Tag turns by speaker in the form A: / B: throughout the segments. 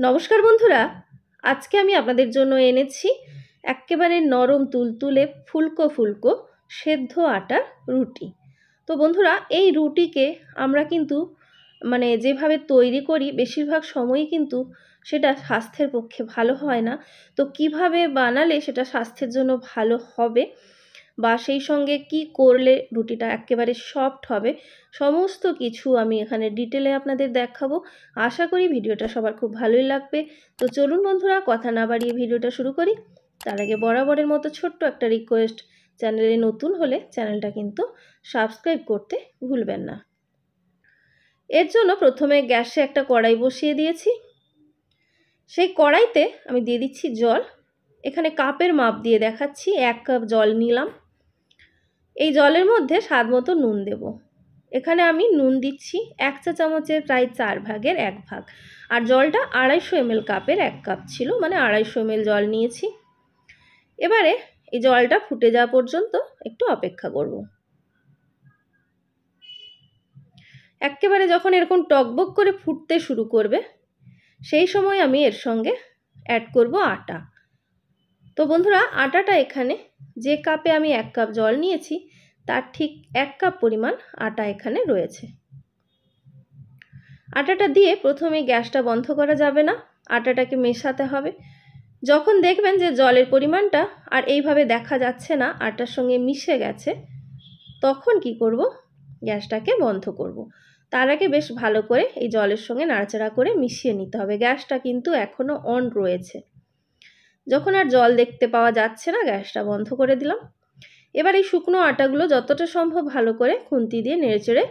A: নমস্কার বন্ধুরা, আজকে আমি আপনাদের জন্য এনেছি একেবারে নরম তুলতুলে ফুলকো ফুলকো সেদ্ধ আটার রুটি। তো বন্ধুরা, এই রুটিকে আমরা কিন্তু মানে যেভাবে তৈরি করি, বেশিরভাগ সময়ই কিন্তু সেটা স্বাস্থ্যের পক্ষে ভালো হয় না। তো কীভাবে বানালে সেটা স্বাস্থ্যের জন্য ভালো হবে? বা সেই সঙ্গে কি করলে রুটিটা একেবারে সফট হবে, সমস্ত কিছু আমি এখানে ডিটেলে আপনাদের দেখাবো। আশা করি ভিডিওটা সবার খুব ভালোই লাগবে। তো চলুন বন্ধুরা, কথা না বাড়িয়ে ভিডিওটা শুরু করি। তার আগে বরাবরের মতো ছোট্ট একটা রিকোয়েস্ট চ্যানেলে নতুন হলে চ্যানেলটা কিন্তু সাবস্ক্রাইব করতে ভুলবেন না। এর জন্য প্রথমে গ্যাসে একটা কড়াই বসিয়ে দিয়েছি। সেই কড়াইতে আমি দিয়ে দিচ্ছি জল। এখানে কাপের মাপ দিয়ে দেখাচ্ছি, এক কাপ জল নিলাম। এই জলের মধ্যে স্বাদ মতো নুন দেব। এখানে আমি নুন দিচ্ছি এক চা চামচের প্রায় চার ভাগের এক ভাগ। আর জলটা আড়াইশো এমএল কাপের এক কাপ ছিল মানে আড়াইশো এমএল জল নিয়েছি। এবারে এই জলটা ফুটে যাওয়া পর্যন্ত একটু অপেক্ষা করব। একেবারে যখন এরকম টকবক করে ফুটতে শুরু করবে, সেই সময় আমি এর সঙ্গে অ্যাড করব আটা। তো বন্ধুরা, আটাটা এখানে। যে কাপে আমি এক কাপ জল নিয়েছি, তার ঠিক এক কাপ পরিমাণ আটা এখানে রয়েছে। আটাটা দিয়ে প্রথমে গ্যাসটা বন্ধ করা যাবে না, আটাটাকে মেশাতে হবে। যখন দেখবেন যে জলের পরিমাণটা আর এইভাবে দেখা যাচ্ছে না, আটার সঙ্গে মিশে গেছে, তখন কি করব? গ্যাসটাকে বন্ধ করব। তার আগে বেশ ভালো করে এই জলের সঙ্গে নাড়াচাড়া করে মিশিয়ে নিতে হবে। গ্যাসটা কিন্তু এখনও অন রয়েছে। যখন আর জল দেখতে পাওয়া যাচ্ছে না, গ্যাসটা বন্ধ করে দিলাম। এবার এই শুকনো আটাগুলো যতটা সম্ভব ভালো করে খুন্তি দিয়ে নেড়েচেড়ে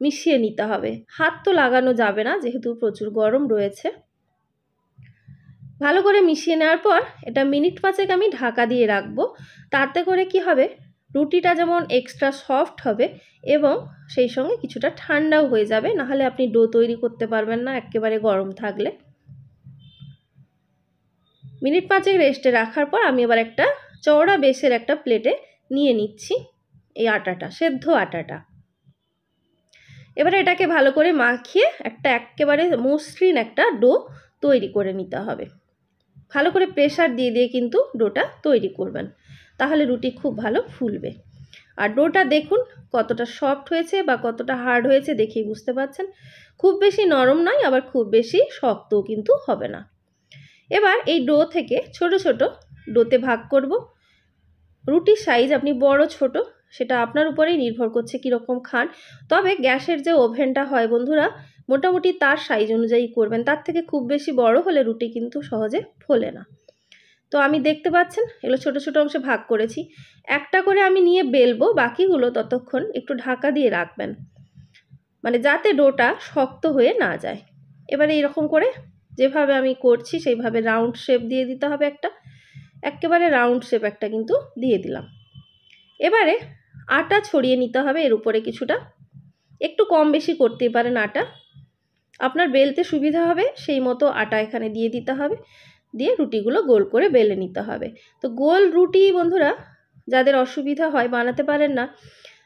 A: মিশিয়ে নিতে হবে। হাত তো লাগানো যাবে না, যেহেতু প্রচুর গরম রয়েছে। ভালো করে মিশিয়ে নেওয়ার পর এটা মিনিট পাঁচেক আমি ঢাকা দিয়ে রাখব। তাতে করে কি হবে? রুটিটা যেমন এক্সট্রা সফট হবে এবং সেই সঙ্গে কিছুটা ঠান্ডাও হয়ে যাবে। নাহলে আপনি ডো তৈরি করতে পারবেন না, একেবারে গরম থাকলে। মিনিট পাঁচেক রেস্টে রাখার পর আমি এবার একটা চওড়া বেসের একটা প্লেটে নিয়ে নিচ্ছি এই আটাটা, সেদ্ধ আটাটা। এবারে এটাকে ভালো করে মাখিয়ে একটা একেবারে মসৃণ একটা ডো তৈরি করে নিতে হবে। ভালো করে প্রেশার দিয়ে দিয়ে কিন্তু ডোটা তৈরি করবেন, তাহলে রুটি খুব ভালো ফুলবে। আর ডোটা দেখুন কতটা সফট হয়েছে বা কতটা হার্ড হয়েছে দেখেই বুঝতে পারছেন। খুব বেশি নরম নয়, আবার খুব বেশি শক্তও কিন্তু হবে না। এবার এই ডো থেকে ছোট ছোট ডোতে ভাগ করব। রুটির সাইজ আপনি বড়, ছোট, সেটা আপনার উপরেই নির্ভর করছে কীরকম খান। তবে গ্যাসের যে ওভেনটা হয় বন্ধুরা, মোটামুটি তার সাইজ অনুযায়ী করবেন। তার থেকে খুব বেশি বড় হলে রুটি কিন্তু সহজে ফোলে না। তো আমি দেখতে পাচ্ছেন, এগুলো ছোট ছোট অংশে ভাগ করেছি। একটা করে আমি নিয়ে বেলবো, বাকিগুলো ততক্ষণ একটু ঢাকা দিয়ে রাখবেন। মানে যাতে ডোটা শক্ত হয়ে না যায়। এবারে এরকম করে যেভাবে আমি করছি, সেইভাবে রাউন্ড শেপ দিয়ে দিতে হবে একটা। একেবারে রাউন্ড শেপ একটা কিন্তু দিয়ে দিলাম। এবারে আটা ছড়িয়ে নিতে হবে এর উপরে কিছুটা। একটু কম বেশি করতেই পারেন আটা। আপনার বেলতে সুবিধা হবে, সেই মতো আটা এখানে দিয়ে দিতে হবে। দিয়ে রুটিগুলো গোল করে বেলে নিতে হবে। তো গোল রুটি বন্ধুরা, যাদের অসুবিধা হয় বানাতে পারেন না,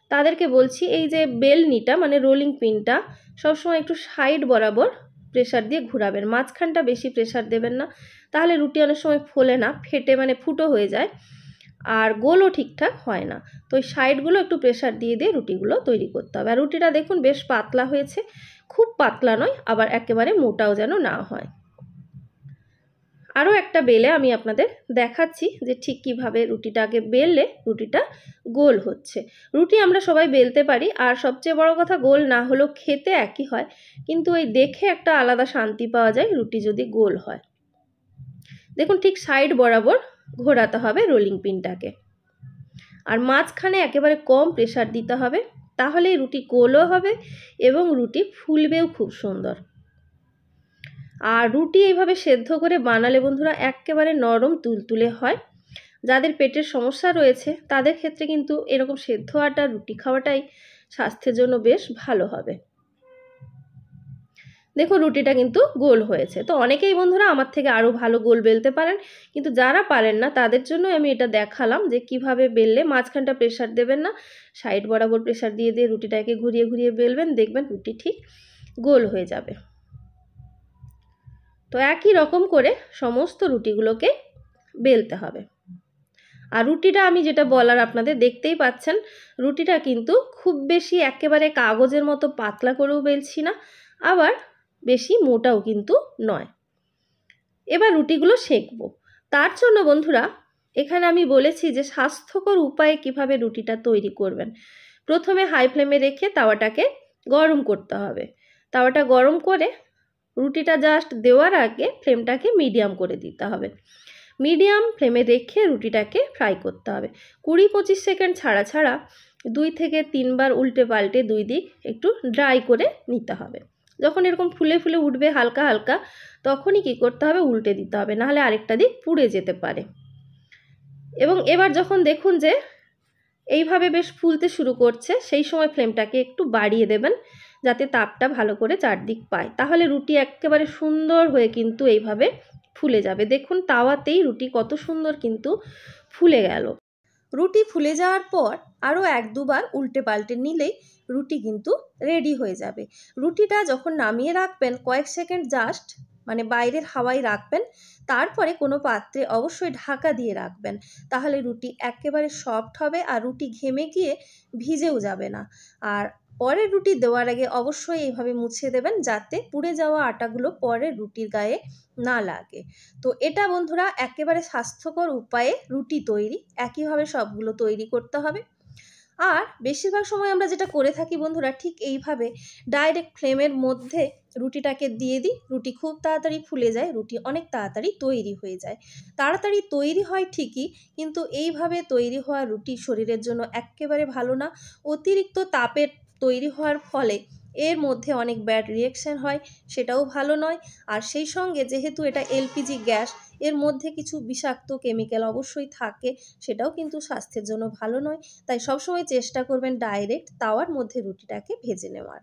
A: তাদেরকে বলছি এই যে বেলনিটা মানে রোলিং পিনটা সবসময় একটু সাইড বরাবর প্রেশার দিয়ে ঘুরাবেন। মাঝখানটা বেশি প্রেশার দেবেন না। তাহলে রুটি অনেক সময় ফোলে না, ফেটে মানে ফুটো হয়ে যায় আর গোলও ঠিকঠাক হয় না। তো ওই সাইডগুলো একটু প্রেশার দিয়ে দিয়ে রুটিগুলো তৈরি করতে হবে। আর রুটিটা দেখুন বেশ পাতলা হয়েছে। খুব পাতলা নয়, আবার একেবারে মোটাও যেন না হয়। আরও একটা বেলে আমি আপনাদের দেখাচ্ছি যে ঠিক কীভাবে রুটিটাকে বেললে রুটিটা গোল হচ্ছে। রুটি আমরা সবাই বেলতে পারি, আর সবচেয়ে বড় কথা গোল না হলেও খেতে একই হয়, কিন্তু ওই দেখে একটা আলাদা শান্তি পাওয়া যায় রুটি যদি গোল হয়। দেখুন ঠিক সাইড বরাবর ঘোরাতে হবে রোলিং পিনটাকে। আর মাঝখানে একেবারে কম প্রেশার দিতে হবে, তাহলেই রুটি গোলও হবে এবং রুটি ফুলবেও খুব সুন্দর। আর রুটি এইভাবে সেদ্ধ করে বানালে বন্ধুরা একেবারে নরম তুলতুলে হয়। যাদের পেটের সমস্যা রয়েছে, তাদের ক্ষেত্রে কিন্তু এরকম সেদ্ধ আটা, রুটি খাওয়াটাই স্বাস্থ্যের জন্য বেশ ভালো হবে। দেখো রুটিটা কিন্তু গোল হয়েছে। তো অনেকেই বন্ধুরা আমার থেকে আরও ভালো গোল বেলতে পারেন, কিন্তু যারা পারেন না, তাদের জন্য আমি এটা দেখালাম যে কীভাবে বেললে মাঝখানটা প্রেশার দেবেন না সাইড বরাবর প্রেশার দিয়ে দিয়ে রুটিটাকে ঘুরিয়ে ঘুরিয়ে বেলবেন, দেখবেন রুটি ঠিক গোল হয়ে যাবে। তো একই রকম করে সমস্ত রুটিগুলোকে বেলতে হবে। আর রুটিটা আমি যেটা বলার আপনাদের দেখতেই পাচ্ছেন, রুটিটা কিন্তু খুব বেশি একেবারে কাগজের মতো পাতলা করেও বেলছি না, আবার বেশি মোটাও কিন্তু নয়। এবার রুটিগুলো সেঁকবো। তার জন্য বন্ধুরা, এখানে আমি বলেছি যে স্বাস্থ্যকর উপায়ে কীভাবে রুটিটা তৈরি করবেন। প্রথমে হাই ফ্লেমে রেখে তাওয়াটাকে গরম করতে হবে। তাওয়াটা গরম করে রুটিটা জাস্ট দেওয়ার আগে ফ্লেমটাকে মিডিয়াম করে দিতে হবে। মিডিয়াম ফ্লেমে রেখে রুটিটাকে ফ্রাই করতে হবে। কুড়ি পঁচিশ সেকেন্ড ছাড়া ছাড়া দুই থেকে তিনবার উল্টে পাল্টে দুই দিক একটু ড্রাই করে নিতে হবে। যখন এরকম ফুলে ফুলে উঠবে হালকা হালকা, তখনই কি করতে হবে? উল্টে দিতে হবে। নাহলে আরেকটা দিক পুড়ে যেতে পারে। এবং এবার যখন দেখুন যে, এইভাবে বেশ ফুলতে শুরু করছে, সেই সময় ফ্লেমটাকে একটু বাড়িয়ে দেবেন। যাতে তাপটা ভালো করে চারদিক পায়। তাহলে রুটি একেবারে সুন্দর হয়ে কিন্তু এইভাবে ফুলে যাবে। দেখুন তাওয়াতেই রুটি কত সুন্দর কিন্তু ফুলে গেল। রুটি ফুলে যাওয়ার পর আরও এক দুবার উল্টে পাল্টে নিলেই রুটি কিন্তু রেডি হয়ে যাবে। রুটিটা যখন নামিয়ে রাখবেন, কয়েক সেকেন্ড জাস্ট মানে বাইরের হাওয়ায় রাখবেন, তারপরে কোনো পাত্রে অবশ্যই ঢাকা দিয়ে রাখবেন। তাহলে রুটি একেবারে সফট হবে আর রুটি ঘেমে গিয়ে ভিজেও যাবে না। আর পরের রুটি দেওয়ার আগে অবশ্যই এইভাবে মুছে দেবেন যাতে পুড়ে যাওয়া আটাগুলো পরের রুটির গায়ে না লাগে। তো এটা বন্ধুরা একেবারে স্বাস্থ্যকর উপায়ে রুটি তৈরি। একইভাবে সবগুলো তৈরি করতে হবে। আর বেশিরভাগ সময় আমরা যেটা করে থাকি বন্ধুরা ঠিক এইভাবে ডাইরেক্ট ফ্লেমের মধ্যে রুটিটাকে দিয়ে দিই। রুটি খুব তাড়াতাড়ি ফুলে যায়, রুটি অনেক তাড়াতাড়ি তৈরি হয়ে যায়। তাড়াতাড়ি তৈরি হয় ঠিকই, কিন্তু এইভাবে তৈরি হওয়া রুটি শরীরের জন্য একেবারে ভালো না। অতিরিক্ত তাপের তৈরি হওয়ার ফলে এর মধ্যে অনেক ব্যাড রিয়েকশান হয়, সেটাও ভালো নয়। আর সেই সঙ্গে যেহেতু এটা এলপিজি গ্যাস, এর মধ্যে কিছু বিষাক্ত কেমিক্যাল অবশ্যই থাকে, সেটাও কিন্তু স্বাস্থ্যের জন্য ভালো নয়। তাই সবসময় চেষ্টা করবেন ডাইরেক্ট তাওয়ার মধ্যে রুটিটাকে ভেজে নেওয়ার।